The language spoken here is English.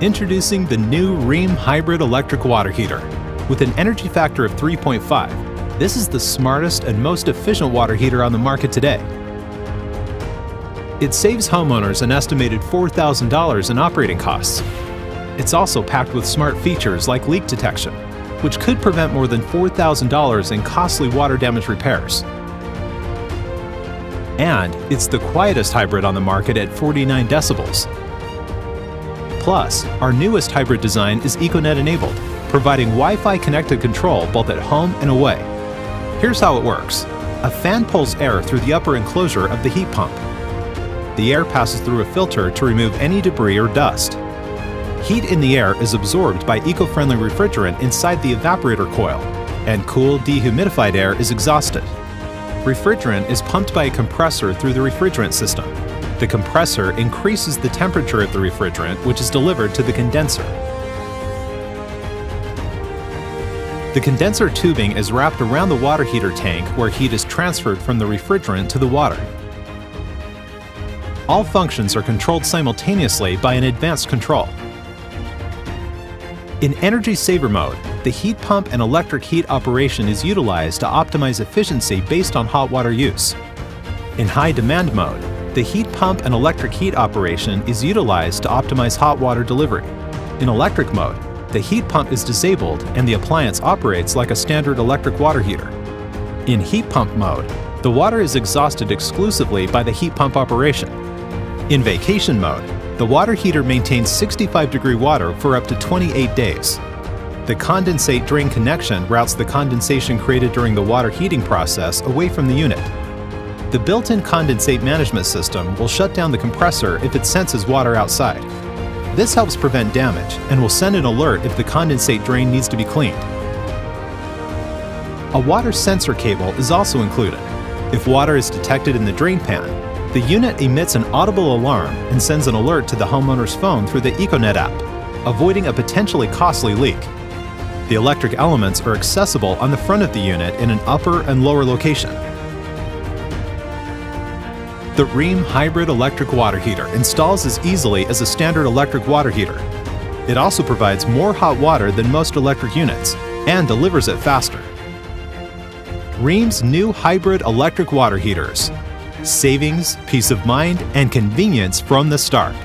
Introducing the new Rheem Hybrid Electric Water Heater. With an energy factor of 3.5, this is the smartest and most efficient water heater on the market today. It saves homeowners an estimated $4,000 in operating costs. It's also packed with smart features like leak detection, which could prevent more than $4,000 in costly water damage repairs. And it's the quietest hybrid on the market at 49 decibels, Plus, our newest hybrid design is EcoNet enabled, providing Wi-Fi connected control both at home and away. Here's how it works. A fan pulls air through the upper enclosure of the heat pump. The air passes through a filter to remove any debris or dust. Heat in the air is absorbed by eco-friendly refrigerant inside the evaporator coil, and cool, dehumidified air is exhausted. Refrigerant is pumped by a compressor through the refrigerant system, the compressor increases the temperature of the refrigerant, which is delivered to the condenser. The condenser tubing is wrapped around the water heater tank where heat is transferred from the refrigerant to the water. All functions are controlled simultaneously by an advanced control. In Energy Saver mode, the heat pump and electric heat operation is utilized to optimize efficiency based on hot water use. In High Demand mode, the heat pump and electric heat operation is utilized to optimize hot water delivery. In electric mode, the heat pump is disabled and the appliance operates like a standard electric water heater. In heat pump mode, the water is exhausted exclusively by the heat pump operation. In vacation mode, the water heater maintains 65 degree water for up to 28 days. The condensate drain connection routes the condensation created during the water heating process away from the unit the built-in condensate management system will shut down the compressor if it senses water outside. This helps prevent damage and will send an alert if the condensate drain needs to be cleaned. A water sensor cable is also included. If water is detected in the drain pan, the unit emits an audible alarm and sends an alert to the homeowner's phone through the EcoNet app, avoiding a potentially costly leak. The electric elements are accessible on the front of the unit in an upper and lower location. The Rheem Hybrid Electric Water Heater installs as easily as a standard electric water heater. It also provides more hot water than most electric units and delivers it faster. Rheem's new hybrid electric water heaters. Savings, peace of mind, and convenience from the start.